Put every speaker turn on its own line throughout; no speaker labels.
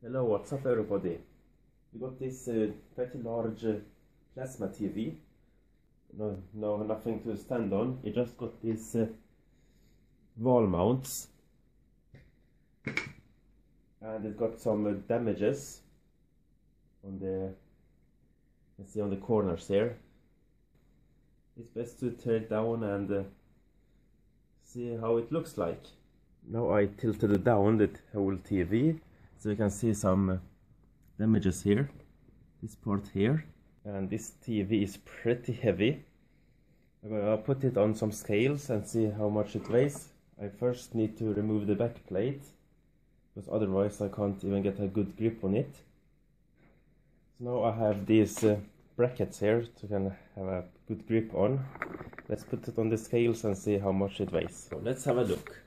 Hello, what's up everybody? We got this uh, pretty large uh, plasma TV. No, no, nothing to stand on. You just got these uh, wall mounts. And it's got some uh, damages on the, let's see on the corners here. It's best to tear it down and uh, see how it looks like. Now I tilted it down the whole TV so you can see some uh, damages here. This part here. And this TV is pretty heavy. I'm gonna put it on some scales and see how much it weighs. I first need to remove the back plate because otherwise I can't even get a good grip on it. So now I have these uh, brackets here to can have a good grip on. Let's put it on the scales and see how much it weighs. So let's have a look.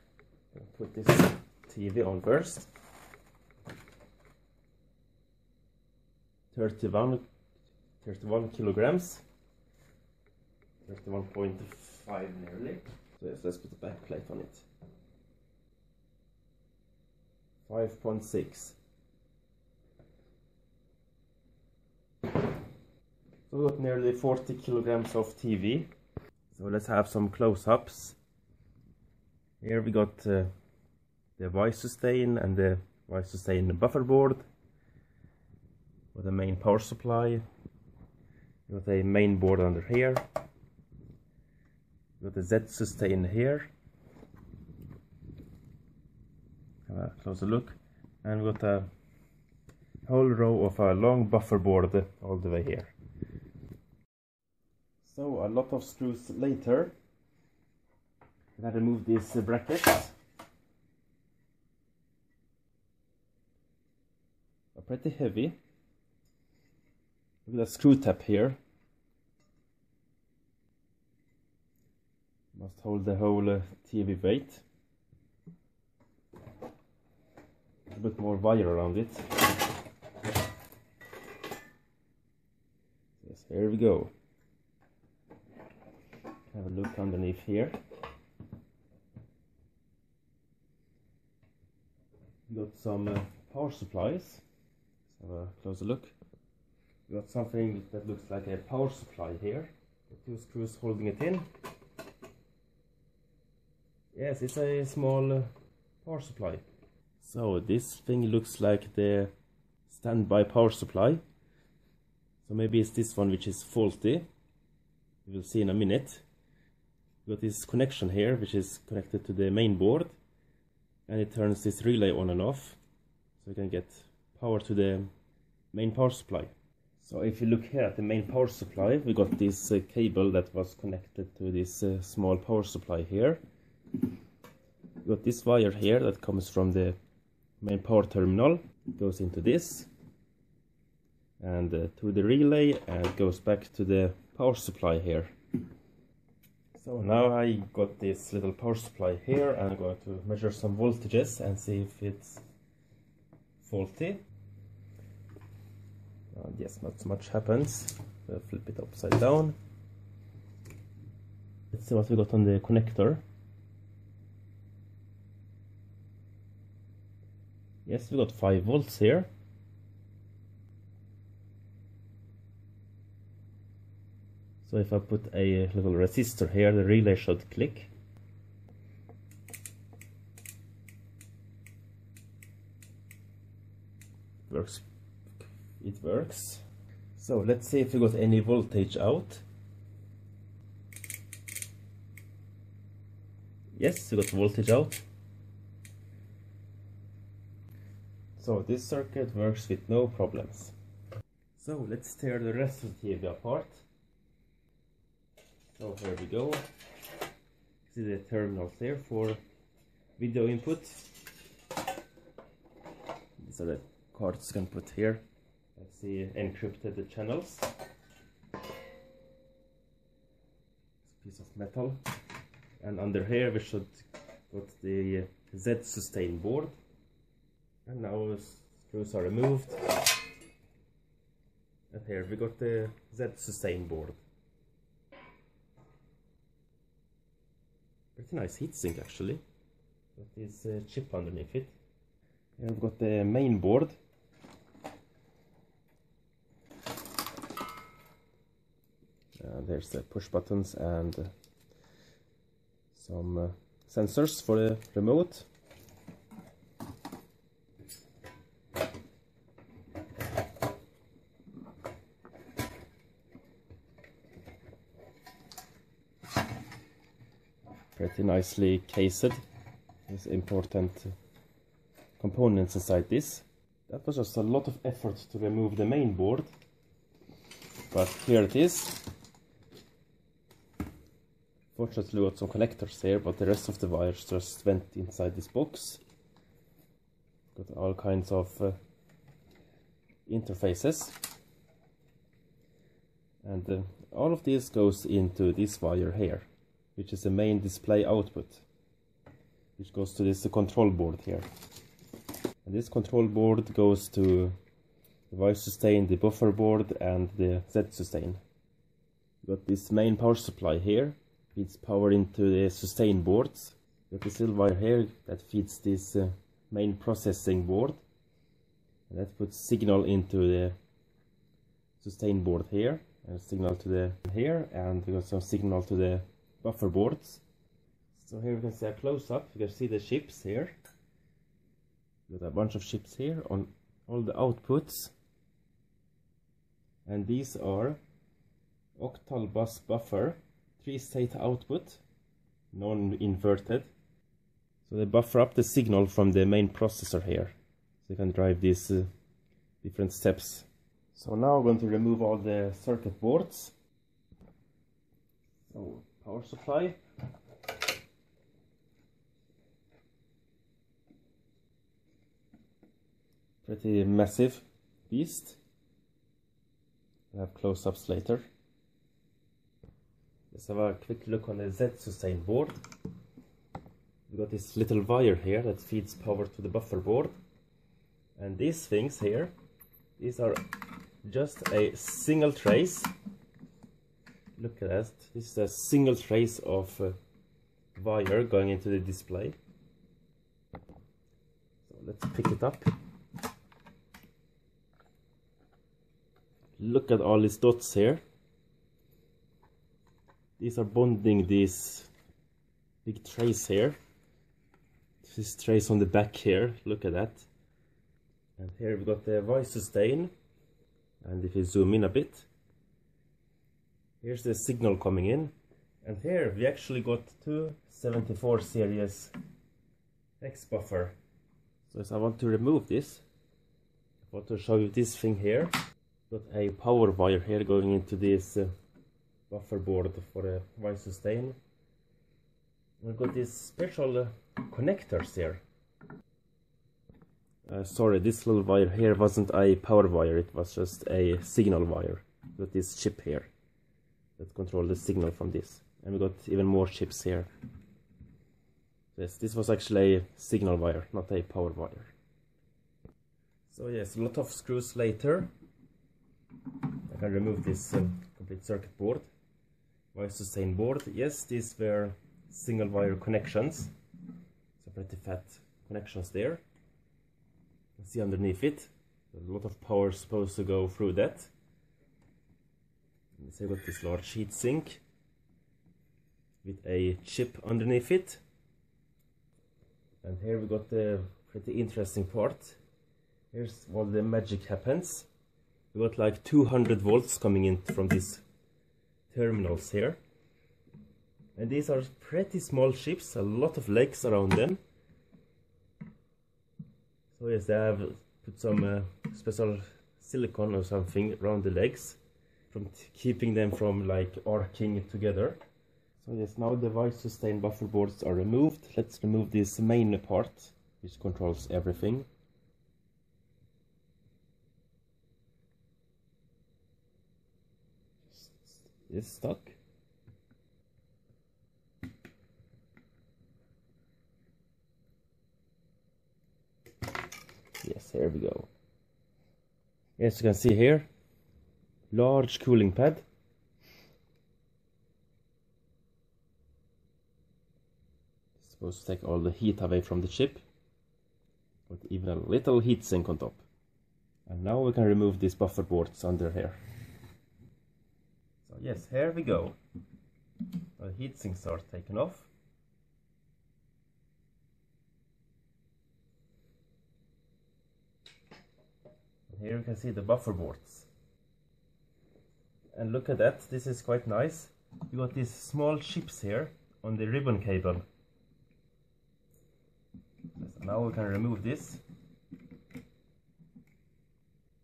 Put this TV on first 31 31 kilograms. 31.5 nearly. So yes let's put the back plate on it. 5.6 so we got nearly 40 kilograms of TV so let's have some close-ups. Here we got uh, the Y sustain and the Y sustain buffer board with a main power supply with a main board under here with a Z sustain here. Have a closer look. And got a whole row of a long buffer board all the way here. So a lot of screws later. I remove these brackets. Are pretty heavy That screw tap here. Must hold the whole uh, TV weight. A bit more wire around it. Yes, here we go. Have a look underneath here. Got some uh, power supplies. Let's have a closer look got something that looks like a power supply here. Two screws holding it in. Yes, it's a small uh, power supply. So this thing looks like the standby power supply. So maybe it's this one which is faulty. We will see in a minute. We got this connection here which is connected to the main board and it turns this relay on and off so we can get power to the main power supply. So if you look here at the main power supply, we got this uh, cable that was connected to this uh, small power supply here. We got this wire here that comes from the main power terminal, goes into this, and uh, to the relay and goes back to the power supply here. So now I got this little power supply here and I'm going to measure some voltages and see if it's faulty. Uh, yes, not much happens. Uh, flip it upside down. Let's see what we got on the connector. Yes, we got 5 volts here. So if I put a little resistor here, the relay should click. Works it works. So let's see if we got any voltage out. Yes we got voltage out. So this circuit works with no problems. So let's tear the rest of the TV apart. So here we go. See the terminals there for video input. These are the cards you can put here Let's see encrypted the channels. piece of metal. And under here we should put the Z sustain board. And now screws are removed. And here we got the Z sustain board. Pretty nice heatsink actually. Got this uh, chip underneath it. And we've got the main board there's the push buttons and uh, some uh, sensors for the remote. Pretty nicely cased. There's important components inside this. That was just a lot of effort to remove the main board but here it is fortunately we got some connectors here but the rest of the wires just went inside this box. Got all kinds of uh, interfaces. And uh, all of this goes into this wire here which is the main display output which goes to this control board here. And this control board goes to the Y sustain, the buffer board and the Z sustain. Got this main power supply here, feeds power into the sustain boards. Got this little wire here that feeds this uh, main processing board. And that puts signal into the sustain board here, and signal to the here, and we got some signal to the buffer boards. So here we can see a close up, you can see the chips here. Got a bunch of chips here on all the outputs and these are octal bus buffer three state output non-inverted. So they buffer up the signal from the main processor here. So you can drive these uh, different steps. So now I'm going to remove all the circuit boards. So power supply. Pretty massive beast. We'll have close-ups later. Let's have a quick look on the Z sustain board. We've got this little wire here that feeds power to the buffer board. And these things here, these are just a single trace. Look at that. This is a single trace of uh, wire going into the display. So let's pick it up. look at all these dots here these are bonding these big trays here. This trace on the back here look at that. And here we've got the voice sustain and if you zoom in a bit here's the signal coming in. And here we actually got two 74 series X buffer. So I want to remove this I want to show you this thing here. Got a power wire here going into this uh, buffer board for a Y sustain. We've got these special uh, connectors here. Uh, sorry, this little wire here wasn't a power wire, it was just a signal wire. Got this chip here that control the signal from this. And we got even more chips here. Yes, this was actually a signal wire, not a power wire. So yes, a lot of screws later I can remove this uh, complete circuit board Y sustain board. Yes these were single wire connections. So pretty fat connections there. You see underneath it a lot of power supposed to go through that. So I got this large heat sink with a chip underneath it. And here we got the pretty interesting part. Here's where the magic happens. We got like 200 volts coming in from these terminals here. And these are pretty small ships, a lot of legs around them. So yes they have put some uh, special silicone or something around the legs from keeping them from like arcing together. So yes now the Y sustain buffer boards are removed. Let's remove this main part which controls everything is stuck. Yes, here we go. As you can see here, large cooling pad. supposed to take all the heat away from the chip. With even a little heat sink on top. And now we can remove these buffer boards under here. So yes, here we go. The heat sinks are taken off. Here you can see the buffer boards. And look at that, this is quite nice. You got these small chips here on the ribbon cable. Now we can remove this. There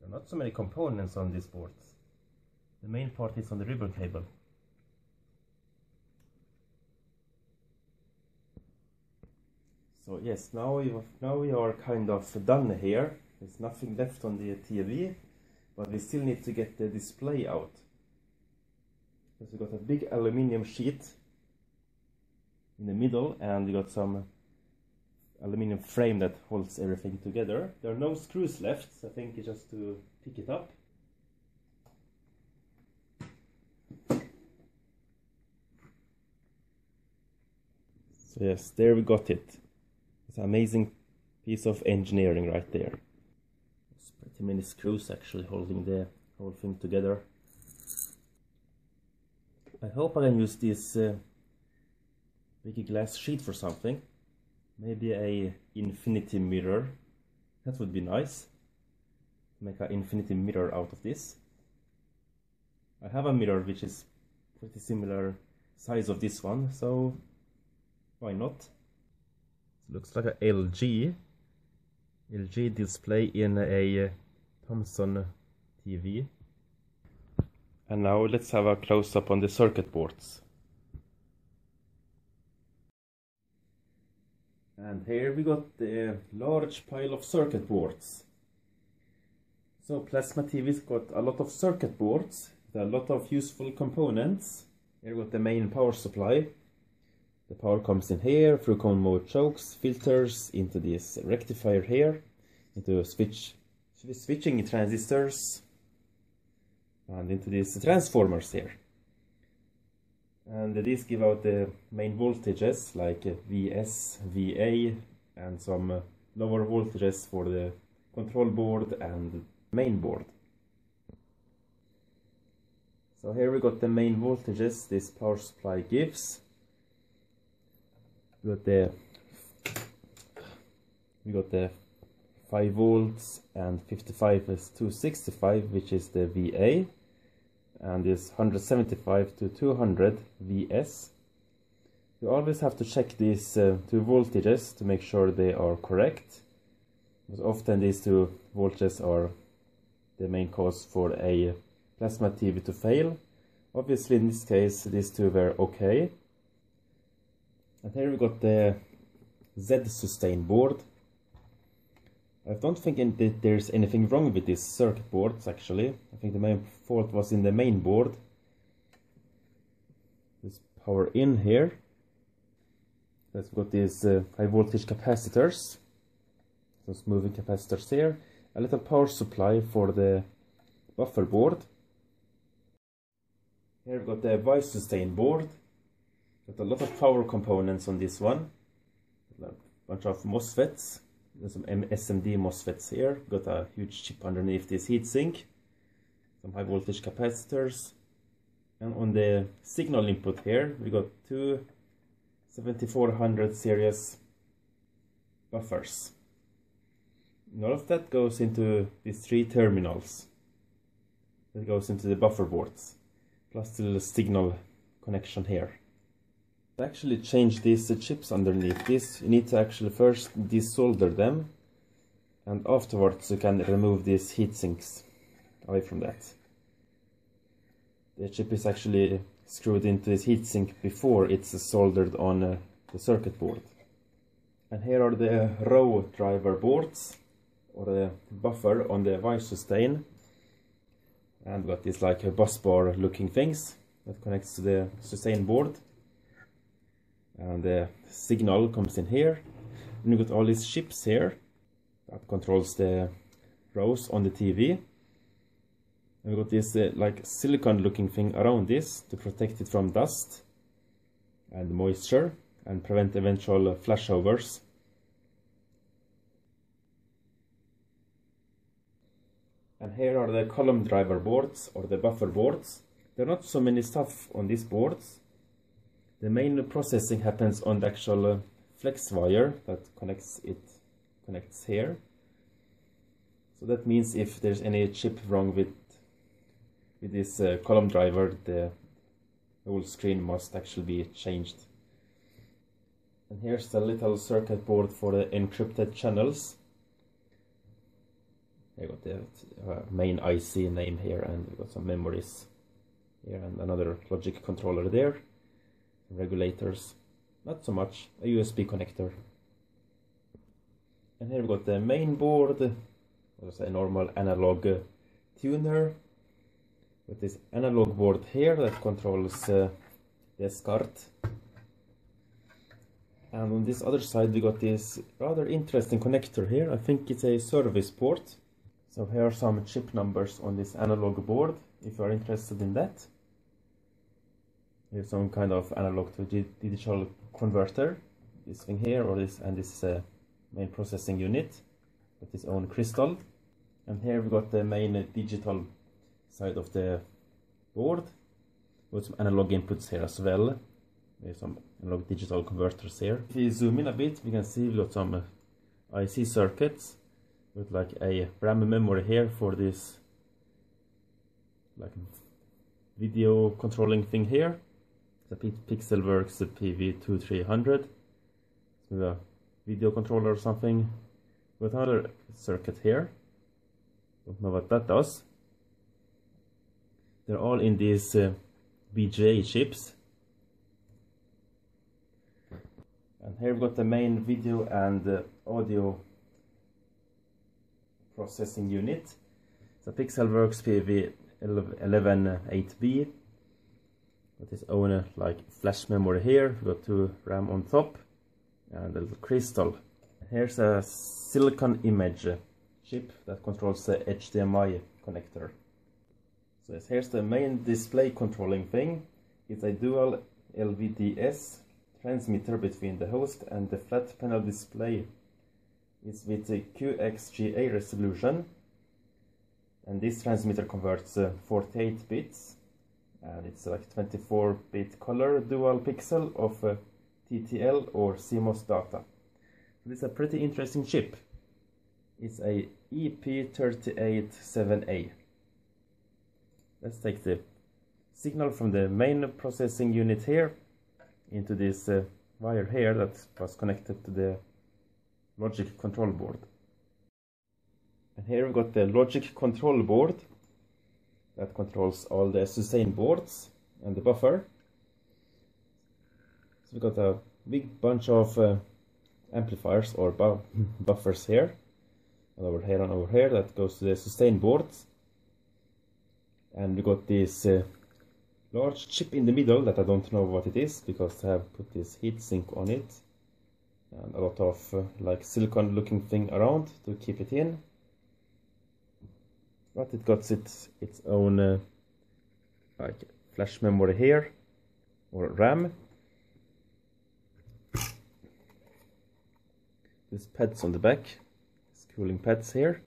are not so many components on these boards. The main part is on the ribbon cable. So yes, now we now we are kind of done here. There's nothing left on the TV, but we still need to get the display out. Because we got a big aluminium sheet in the middle, and we got some aluminium frame that holds everything together. There are no screws left, so I think it's just to pick it up. So yes, there we got it. It's an amazing piece of engineering right there. It's pretty many screws actually holding the whole thing together. I hope I can use this uh, big glass sheet for something. Maybe a infinity mirror. That would be nice. Make an infinity mirror out of this. I have a mirror which is pretty similar size of this one, so why not? It looks like a LG. LG display in a uh, Thomson TV. And now let's have a close-up on the circuit boards. And here we got the large pile of circuit boards. So Plasma TV's got a lot of circuit boards, a lot of useful components. Here we got the main power supply, the power comes in here through common mode chokes, filters into this rectifier here, into switch switching transistors, and into these transformers here. And these give out the main voltages like VS, VA, and some uh, lower voltages for the control board and main board. So here we got the main voltages this power supply gives we got the we got the 5 volts and 55 is 265 which is the VA and is 175 to 200 VS you always have to check these uh, two voltages to make sure they are correct. Because often these two voltages are the main cause for a plasma TV to fail. Obviously in this case these two were okay and here we got the Z sustain board. I don't think that there's anything wrong with these circuit boards actually. I think the main fault was in the main board. This power in here. Let's got these uh, high voltage capacitors. Those moving capacitors here. A little power supply for the buffer board. Here we've got the Y sustain board. Got a lot of power components on this one. A bunch of MOSFETs. There's some SMD MOSFETs here. Got a huge chip underneath this heatsink. Some high voltage capacitors. And on the signal input here, we got two 7400 series buffers. And all of that goes into these three terminals. That goes into the buffer boards. Plus the signal connection here actually change these chips underneath this you need to actually first desolder them and afterwards you can remove these heat sinks away from that. The chip is actually screwed into this heatsink before it's soldered on uh, the circuit board. And here are the row driver boards or the buffer on the Y sustain and got these like a bus bar looking things that connects to the sustain board and the signal comes in here. And you got all these chips here that controls the rows on the TV and we got this uh, like silicon looking thing around this to protect it from dust and moisture and prevent eventual flashovers. And here are the column driver boards or the buffer boards. There are not so many stuff on these boards. The main processing happens on the actual uh, flex wire that connects it connects here. So that means if there's any chip wrong with with this uh, column driver, the whole screen must actually be changed. And here's the little circuit board for the encrypted channels. I got the uh, main IC name here and we got some memories here and another logic controller there. Regulators, not so much, a USB connector. And here we've got the main board, there's a normal analog tuner with this analog board here that controls uh, the SCART. And on this other side we got this rather interesting connector here. I think it's a service port. So here are some chip numbers on this analog board if you are interested in that. Here's some kind of analog to digital converter. This thing here or this and this main processing unit with its own crystal. And here we got the main digital side of the board with some analog inputs here as well. We have some analog digital converters here. If we zoom in a bit, we can see we got some uh, IC circuits with like a RAM memory here for this like video controlling thing here the Pixelworks PV2300. It's a video controller or something with another circuit here. Don't know what that does. They're all in these uh, BJ chips. And here we've got the main video and uh, audio processing unit. The Pixelworks PV118B this owner like flash memory here. We've got two RAM on top and a little crystal. Here's a silicon image chip that controls the HDMI connector. So yes, here's the main display controlling thing. It's a dual LVDS transmitter between the host and the flat panel display. It's with a QXGA resolution and this transmitter converts uh, 48 bits and it's like 24 bit color dual pixel of uh, TTL or CMOS data. This is a pretty interesting chip. It's a EP387A. Let's take the signal from the main processing unit here into this uh, wire here that was connected to the logic control board. And here we've got the logic control board that controls all the sustain boards and the buffer. So we've got a big bunch of uh, amplifiers or bu buffers here. And over here and over here that goes to the sustain boards. And we got this uh, large chip in the middle that I don't know what it is because I have put this heatsink on it. And a lot of uh, like silicon looking thing around to keep it in but it got its its own uh, like flash memory here or RAM this pads on the back cooling pads here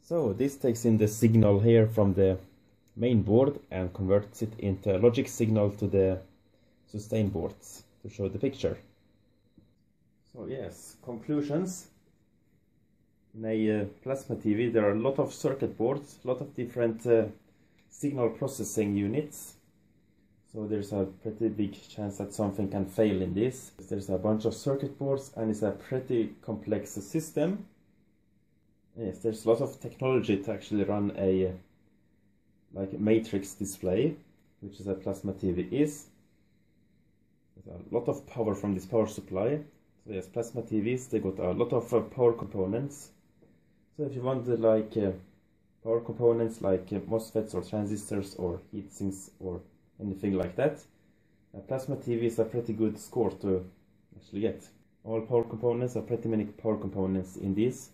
so this takes in the signal here from the main board and converts it into a logic signal to the sustain boards to show the picture. So yes, conclusions. In a uh, plasma TV there are a lot of circuit boards, a lot of different uh, signal processing units. So there's a pretty big chance that something can fail in this. There's a bunch of circuit boards and it's a pretty complex system. Yes, there's a lot of technology to actually run a like matrix display, which is a plasma TV is. There's a lot of power from this power supply. So yes, plasma TVs, they got a lot of uh, power components. So if you want uh, like uh, power components like uh, MOSFETs or transistors or heat sinks or anything like that, a plasma TV is a pretty good score to actually get. All power components are pretty many power components in this.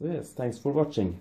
So yes, thanks for watching.